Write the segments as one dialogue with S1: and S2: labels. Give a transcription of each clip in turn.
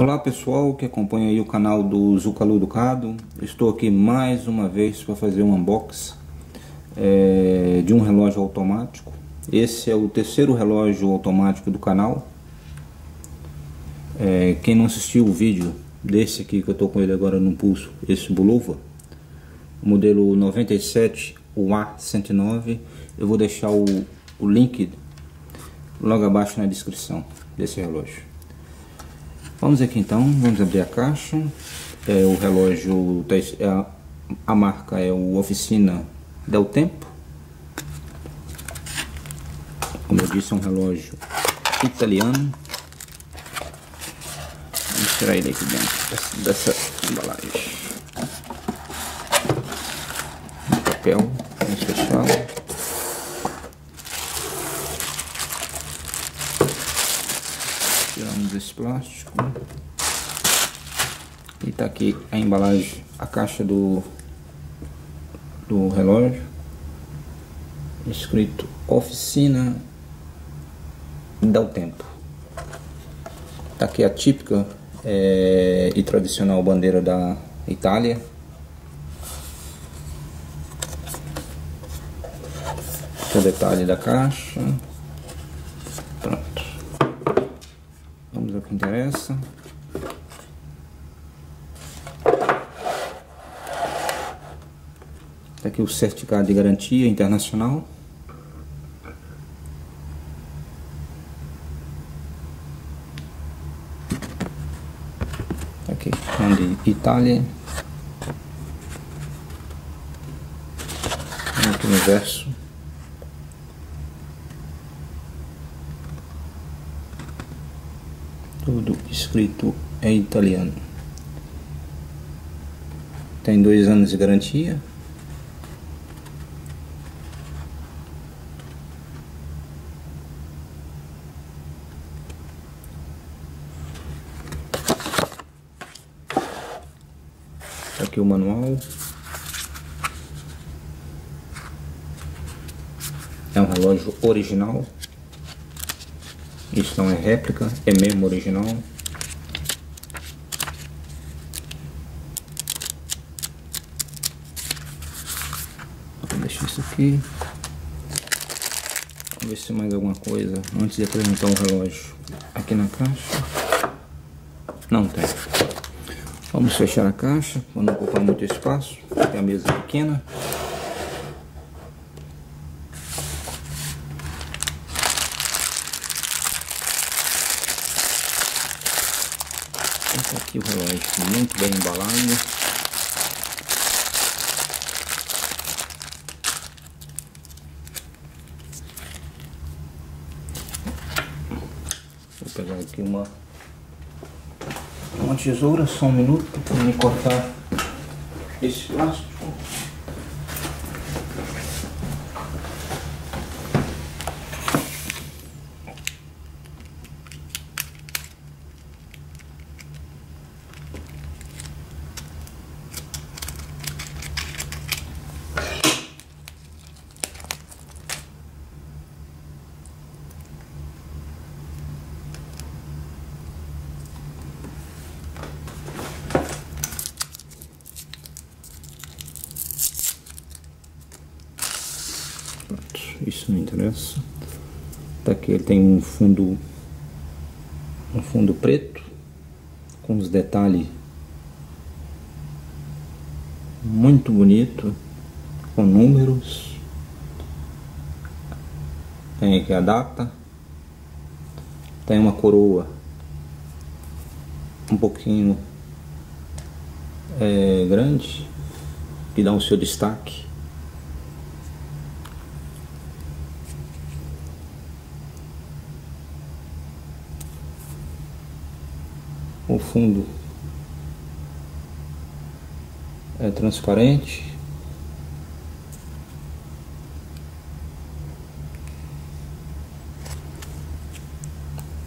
S1: Olá pessoal que acompanha aí o canal do Zucalu Ducado Estou aqui mais uma vez para fazer um unboxing é, de um relógio automático. Esse é o terceiro relógio automático do canal. É, Quem não assistiu o vídeo desse aqui que eu estou com ele agora no pulso Esse Bulova Modelo 97 UA109 Eu vou deixar o, o link logo abaixo na descrição desse relógio Vamos aqui então, vamos abrir a caixa. É, o relógio, é, a, a marca é o Oficina Del Tempo. Como eu disse, é um relógio italiano. Vamos tirar ele aqui dentro dessa, dessa embalagem. papel, vamos fechá-lo. tiramos esse plástico tá aqui a embalagem, a caixa do do relógio. Escrito oficina dá o tempo tá aqui a típica é, e tradicional bandeira da Itália. O detalhe da caixa. Vamos ao que interessa. Aqui o certificado de garantia internacional. Tá aqui, de Itália. Aqui no verso. tudo escrito em italiano. Tem dois anos de garantia. Aqui o manual. É um relógio original. Isso não é réplica, é mesmo original. Vou deixar isso aqui. Vamos ver se mais alguma coisa antes de apresentar o relógio. Aqui na caixa. Não tem. Vamos fechar a caixa para não ocupar muito espaço. Tem a mesa pequena. Esse aqui o relógio muito bem embalado. Vou pegar aqui uma uma tesoura, só um minuto para me cortar esse plástico. Isso não interessa. Tá aqui, ele tem um fundo, um fundo preto com os detalhes muito bonito, com números. Tem aqui a data. Tem uma coroa um pouquinho é, grande que dá o seu destaque. O fundo é transparente.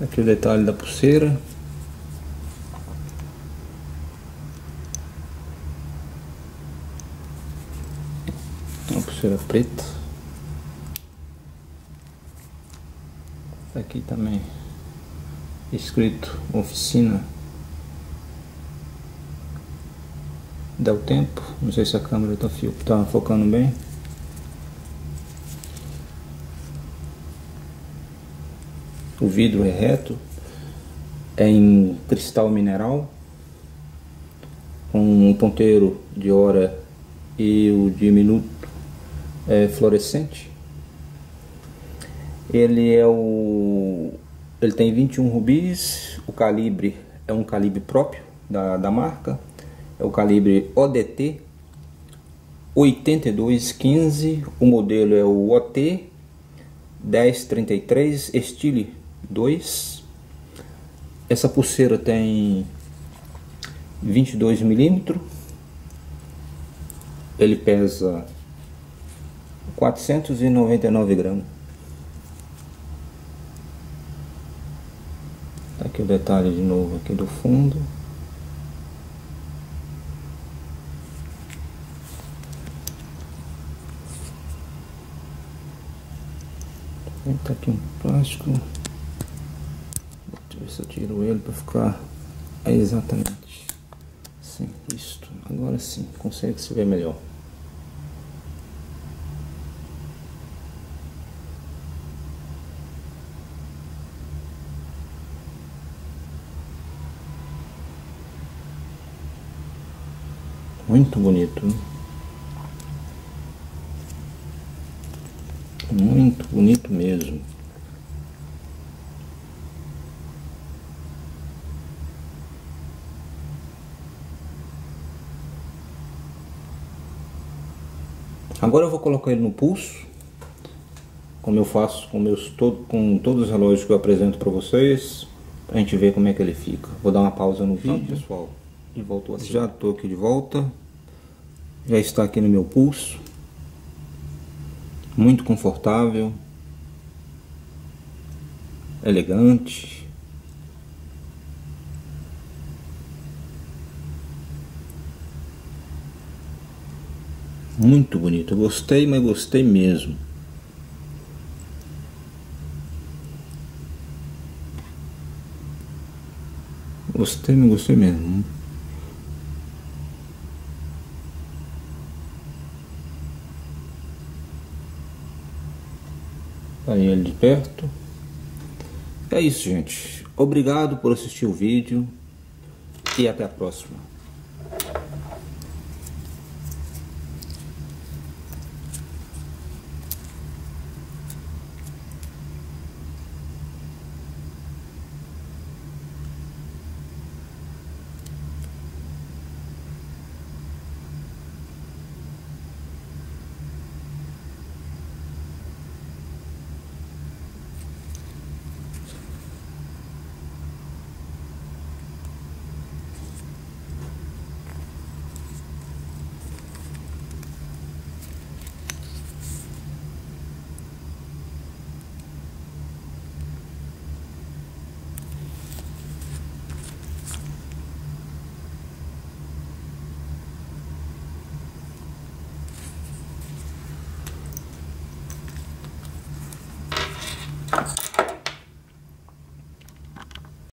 S1: Aqui o detalhe da pulseira. Uma pulseira preta. Aqui também escrito oficina Dá o tempo. Não sei se a câmera está tá focando bem. O vidro é reto. É em cristal mineral. Com um ponteiro de hora e o de minuto é fluorescente. Ele é o ele tem 21 rubis, o calibre é um calibre próprio da, da marca, é o calibre ODT 8215, o modelo é o OT 1033 Stile 2. Essa pulseira tem 22 milímetros, ele pesa 499 gramas. Tá aqui o detalhe de novo aqui do fundo. Tá aqui um plástico. Deixa eu ver se eu tiro ele para ficar exatamente assim, isto. Agora sim, consegue se ver melhor. Muito bonito. Muito bonito mesmo. Agora eu vou colocar ele no pulso, como eu faço com, meus, todo, com todos os relógios que eu apresento para vocês, para a gente ver como é que ele fica. Vou dar uma pausa no vídeo, pessoal, e volto assim. Já estou aqui de volta, já está aqui no meu pulso, muito confortável, elegante. Muito bonito. gostei, mas gostei mesmo. Gostei, mas gostei mesmo. Aí ele de perto. É isso, gente. Obrigado por assistir o vídeo e até a próxima.